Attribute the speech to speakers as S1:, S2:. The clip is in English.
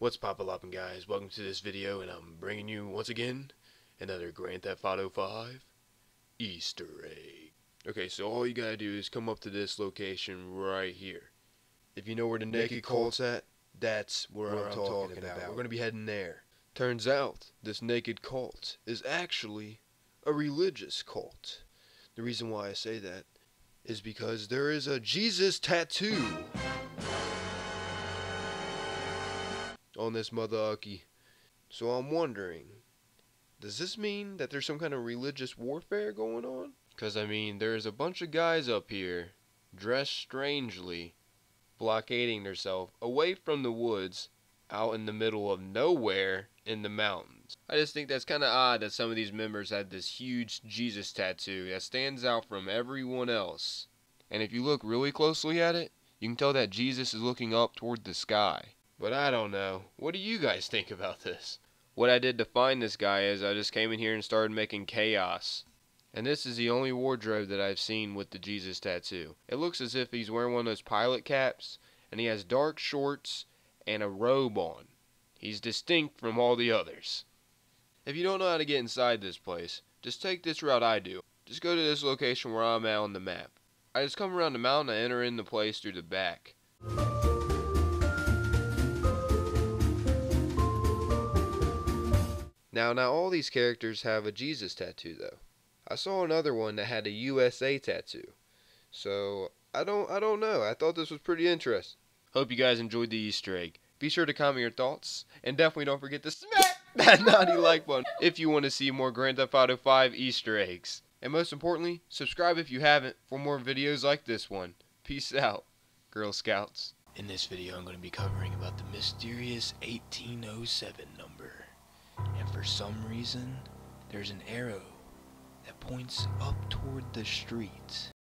S1: What's poppin' guys? Welcome to this video and I'm bringing you once again another Grand Theft Auto 5 Easter egg. Okay, so all you gotta do is come up to this location right here. If you know where the Naked Cult's at, that's where, I'm, talking, about. We're gonna be heading there. Turns out this Naked Cult is actually a religious cult. The reason why I say that is because there is a Jesus tattoo on this motherfucker. So I'm wondering, does this mean that there's some kind of religious warfare going on? Because, I mean, there's a bunch of guys up here, dressed strangely, blockading themselves away from the woods, out in the middle of nowhere in the mountains. I just think that's kind of odd that some of these members had this huge Jesus tattoo that stands out from everyone else. And if you look really closely at it, you can tell that Jesus is looking up toward the sky. But I don't know. What do you guys think about this? What I did to find this guy is I just came in here and started making chaos. And this is the only wardrobe that I've seen with the Jesus tattoo. It looks as if he's wearing one of those pilot caps, and he has dark shorts and a robe on. He's distinct from all the others. If you don't know how to get inside this place, just take this route I do. Just go to this location where I'm at on the map. I just come around the mountain and enter in the place through the back. Now, now all these characters have a Jesus tattoo though. I saw another one that had a USA tattoo. So, I don't I don't know. I thought this was pretty interesting. Hope you guys enjoyed the Easter egg. Be sure to comment your thoughts and definitely don't forget to smack that naughty like button if you want to see more Grand Theft Auto 5 Easter eggs. And most importantly, subscribe if you haven't for more videos like this one. Peace out, Girl Scouts. In this video, I'm going to be covering about the mysterious 1807 number. And for some reason, there's an arrow that points up toward the street.